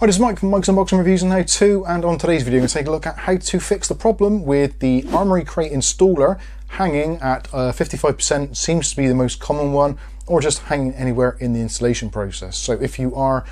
Hi, this is Mike from Mike's Unboxing Reviews and How To, and on today's video, I'm going to take a look at how to fix the problem with the Armoury Crate installer hanging at uh, 55%, seems to be the most common one, or just hanging anywhere in the installation process. So if you are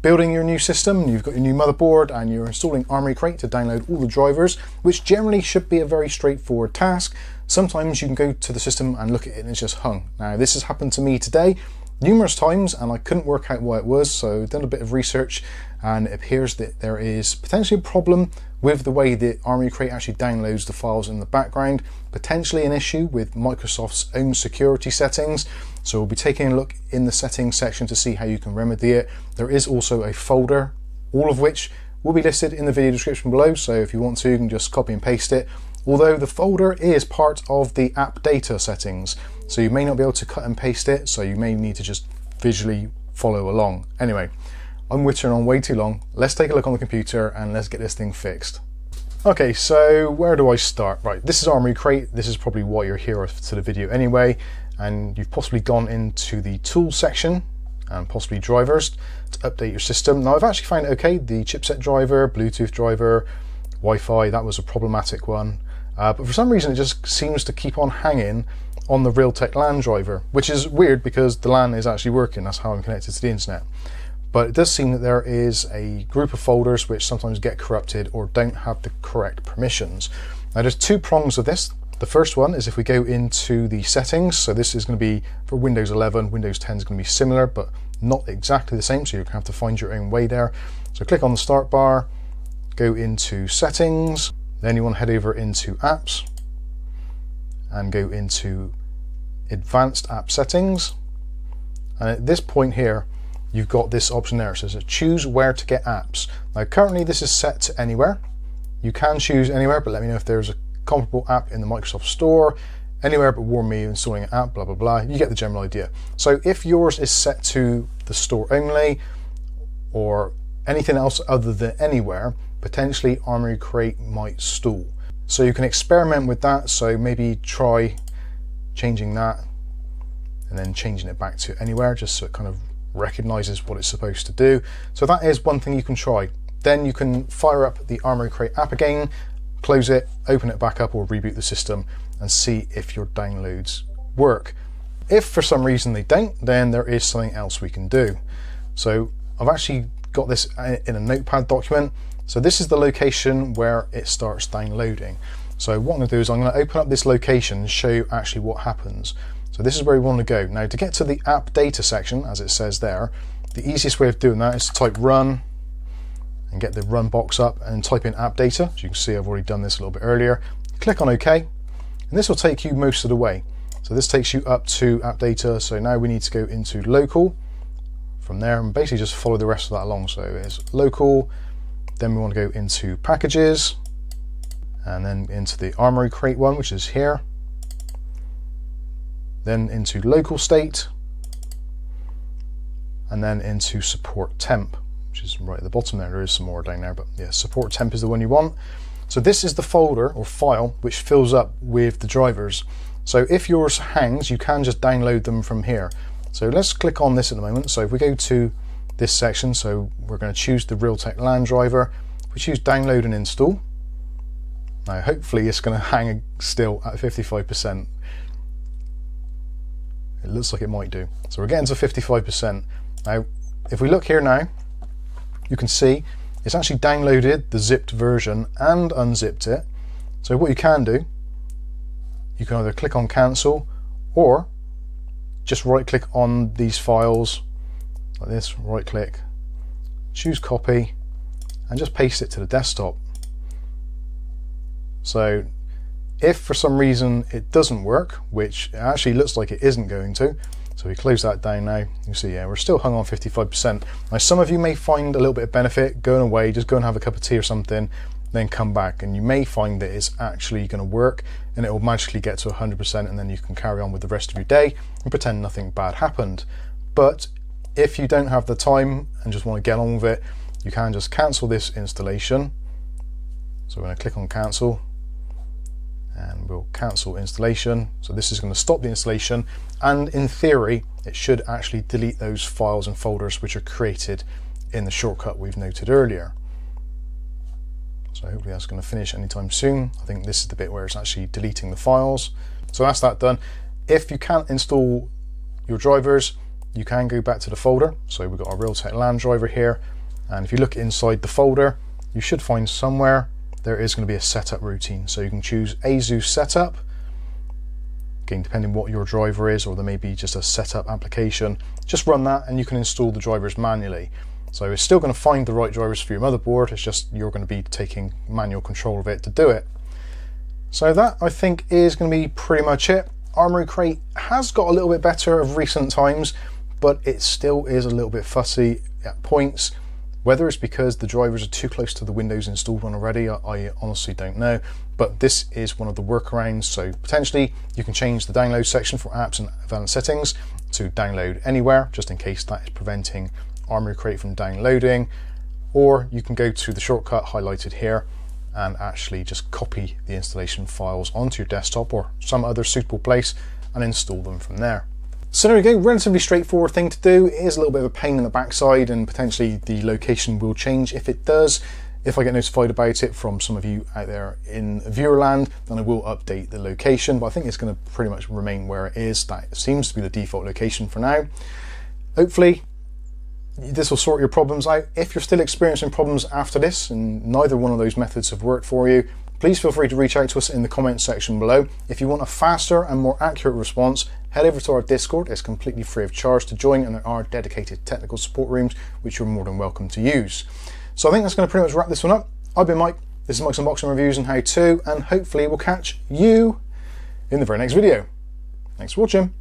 building your new system, you've got your new motherboard, and you're installing Armoury Crate to download all the drivers, which generally should be a very straightforward task, sometimes you can go to the system and look at it and it's just hung. Now, this has happened to me today numerous times and I couldn't work out why it was so done a bit of research and it appears that there is potentially a problem with the way that Armoury Crate actually downloads the files in the background potentially an issue with Microsoft's own security settings. So we'll be taking a look in the settings section to see how you can remedy it. There is also a folder all of which will be listed in the video description below so if you want to you can just copy and paste it. Although the folder is part of the app data settings so you may not be able to cut and paste it, so you may need to just visually follow along. Anyway, I'm wittering on way too long. Let's take a look on the computer and let's get this thing fixed. Okay, so where do I start? Right, this is Armoury Crate. This is probably why you're here to the video anyway, and you've possibly gone into the tools section and possibly drivers to update your system. Now I've actually found okay, the chipset driver, Bluetooth driver, Wi-Fi, that was a problematic one. Uh, but for some reason it just seems to keep on hanging on the Realtek LAN driver, which is weird because the LAN is actually working. That's how I'm connected to the internet. But it does seem that there is a group of folders which sometimes get corrupted or don't have the correct permissions. Now there's two prongs of this. The first one is if we go into the settings, so this is going to be for Windows 11, Windows 10 is going to be similar, but not exactly the same, so you're going to have to find your own way there. So click on the start bar, go into settings, then you want to head over into apps, and go into advanced app settings. And at this point here, you've got this option there. It says choose where to get apps. Now currently this is set to anywhere. You can choose anywhere, but let me know if there's a comparable app in the Microsoft Store, anywhere but warn me installing an app, blah, blah, blah. You get the general idea. So if yours is set to the store only or anything else other than anywhere, potentially Armoury Crate might stall. So you can experiment with that. So maybe try changing that and then changing it back to anywhere just so it kind of recognizes what it's supposed to do. So that is one thing you can try. Then you can fire up the Armoury Crate app again, close it, open it back up or reboot the system and see if your downloads work. If for some reason they don't, then there is something else we can do. So I've actually got this in a notepad document so this is the location where it starts downloading. So what I'm to do is I'm to open up this location and show you actually what happens. So this is where we want to go. Now to get to the app data section, as it says there, the easiest way of doing that is to type run and get the run box up and type in app data. As you can see, I've already done this a little bit earlier. Click on OK, and this will take you most of the way. So this takes you up to app data. So now we need to go into local from there and basically just follow the rest of that along. So it's local, then we want to go into packages and then into the Armoury Crate one, which is here. Then into local state and then into support temp, which is right at the bottom there. There is some more down there, but yeah, support temp is the one you want. So this is the folder or file which fills up with the drivers. So if yours hangs, you can just download them from here. So let's click on this at the moment. So if we go to this section. So we're going to choose the Realtek LAN driver. We choose download and install. Now hopefully it's going to hang still at 55%. It looks like it might do. So we're getting to 55%. Now if we look here now, you can see it's actually downloaded the zipped version and unzipped it. So what you can do, you can either click on cancel or just right click on these files like this, right click, choose copy, and just paste it to the desktop. So if for some reason it doesn't work, which actually looks like it isn't going to, so we close that down now, you see, yeah, we're still hung on 55%. Now some of you may find a little bit of benefit going away, just go and have a cup of tea or something, then come back and you may find that it's actually going to work and it will magically get to 100% and then you can carry on with the rest of your day and pretend nothing bad happened. But if you don't have the time and just want to get on with it, you can just cancel this installation. So we're going to click on cancel and we'll cancel installation. So this is going to stop the installation and in theory it should actually delete those files and folders which are created in the shortcut we've noted earlier. So hopefully that's going to finish anytime soon. I think this is the bit where it's actually deleting the files. So that's that done. If you can't install your drivers, you can go back to the folder. So we've got our Realtek LAN driver here. And if you look inside the folder, you should find somewhere there is going to be a setup routine. So you can choose ASUS setup. Again, depending what your driver is, or there may be just a setup application, just run that and you can install the drivers manually. So it's still going to find the right drivers for your motherboard, it's just you're going to be taking manual control of it to do it. So that I think is going to be pretty much it. Armoury Crate has got a little bit better of recent times, but it still is a little bit fussy at points. Whether it's because the drivers are too close to the Windows installed one already, I honestly don't know. But this is one of the workarounds. So potentially you can change the download section for apps and advanced settings to download anywhere, just in case that is preventing Armoury Crate from downloading. Or you can go to the shortcut highlighted here and actually just copy the installation files onto your desktop or some other suitable place and install them from there. So there we go, relatively straightforward thing to do. It is a little bit of a pain in the backside and potentially the location will change if it does. If I get notified about it from some of you out there in viewerland, then I will update the location, but I think it's going to pretty much remain where it is. That seems to be the default location for now. Hopefully this will sort your problems out. If you're still experiencing problems after this and neither one of those methods have worked for you, please feel free to reach out to us in the comments section below. If you want a faster and more accurate response, head over to our Discord. It's completely free of charge to join and there are dedicated technical support rooms which you're more than welcome to use. So I think that's going to pretty much wrap this one up. I've been Mike. This is Mike's Unboxing Reviews and How To and hopefully we'll catch you in the very next video. Thanks for watching.